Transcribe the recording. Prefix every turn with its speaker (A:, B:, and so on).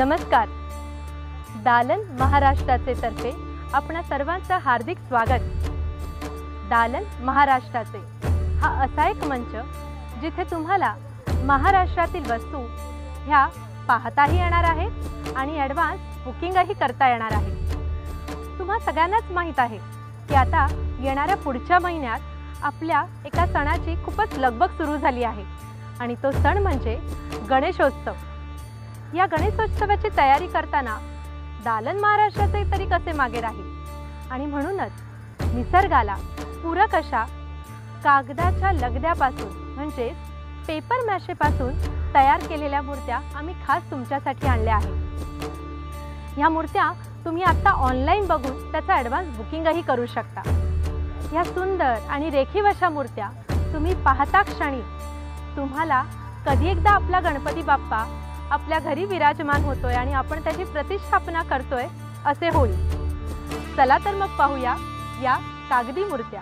A: नमस्कार. दालन महाराष्ट्राचे तर्फे आपणा सर्वांचं हार्दिक स्वागत. दालन महाराष्ट्राचे हा असा एक मंच जिथे तुम्हाला महाराष्ट्रातील वस्तू ह्या पाहताही येणार आहेत आणि ॲडव्हान्स बुकिंगही करता येणार आहे. तुम्हा सगळ्यांनाच माहीत आहे की आता येणाऱ्या पुढच्या महिन्यात आपल्या एका सणाची खूपच लगबग सुरू झाली आहे आणि तो सण म्हणजे गणेशोत्सव. या गणेशोत्सवाची तयारी करताना दालन महाराष्ट्राचे तरी कसे मागे राहील? आणि म्हणूनच निसर्गाला पूरक अशा कागदाच्या लगद्यापासून म्हणजेच पेपर मॅशेपासून तयार केलेल्या मूर्त्या आम्ही खास तुमच्यासाठी आणल्या आहेत. ह्या मूर्त्या तुम्ही आत्ता ऑनलाईन बघून त्याचा ॲडव्हान्स बुकिंगही करू शकता. ह्या सुंदर आणि रेखीव अशा मूर्त्या तुम्ही पाहता क्षणी तुम्हाला कधी एकदा आपला गणपती बाप्पा आपल्या घरी विराजमान होतोय आणि आपण त्याची प्रतिष्ठापना करतोय असे होईल. चला तर मग पाहूया या कागदी मूर्त्या.